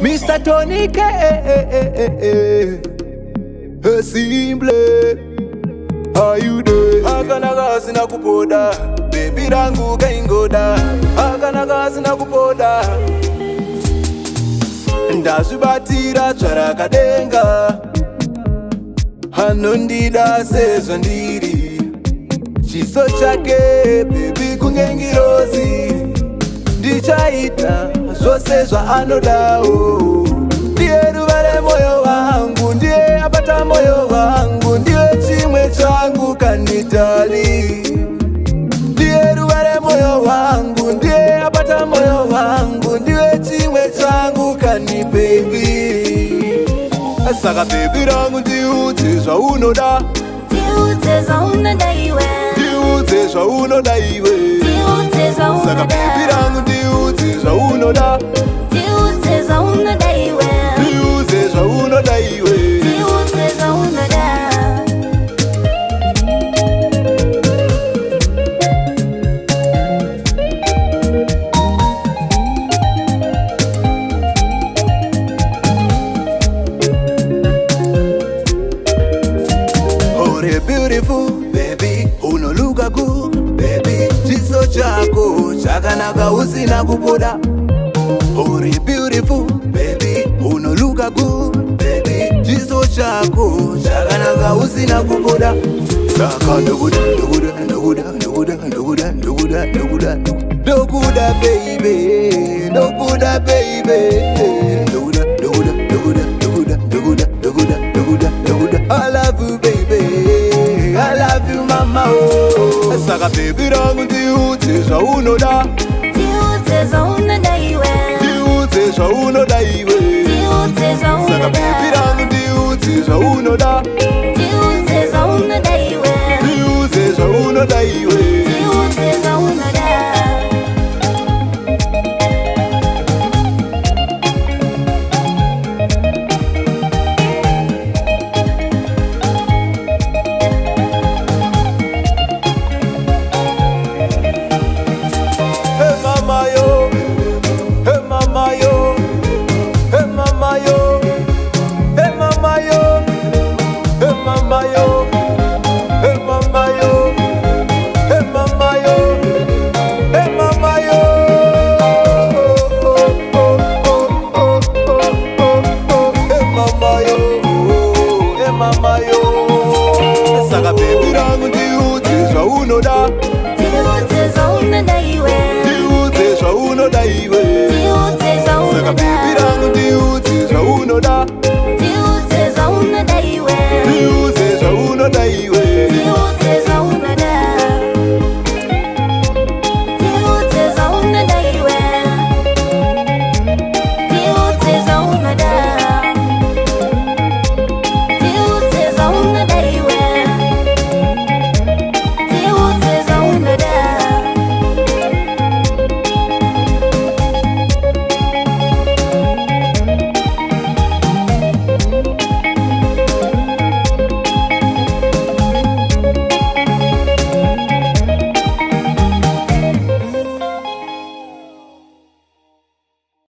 Mr. Tony K. Simple. Are you there? Hakana gazi na kupoda, baby rangu kaingoda. Hakana gazi na kupoda. Ndazubatira chara kadenga. Hanundida sezo ndiri. Chiso chake, baby kungengirozi. Dichaita. Dichaita zvose zvaanodawo ndiye ruvare moyo wangu ndiye abata moyo wangu ndiye chimwe changu kanditari ndiye ruvare moyo wangu ndiye abata moyo wangu ndiye chimwe changu kani bebi saka bebi rangu ndiudze zvaunoda zvaunodaiwe ndiudze zvaunodaiwe saka bebi chako chakanaka usina kubuda uri beautiful bebi unoluka gu bebi chiso chako chakanaka usina kubuda saka ndokuda ndokuda ndokuda ndokuda ndokuda ndokuda ndokuda ndokuda bebi ndokuda bebi ndokuda ndokuda ndokuda ndokuda ndokuda ndokuda ndokuda ndokuda I love you baby I love you mama saka bebi rangu zvaunoda ndiudze zvaunoda iwe saka bibhirangu ndiudze zvaunoda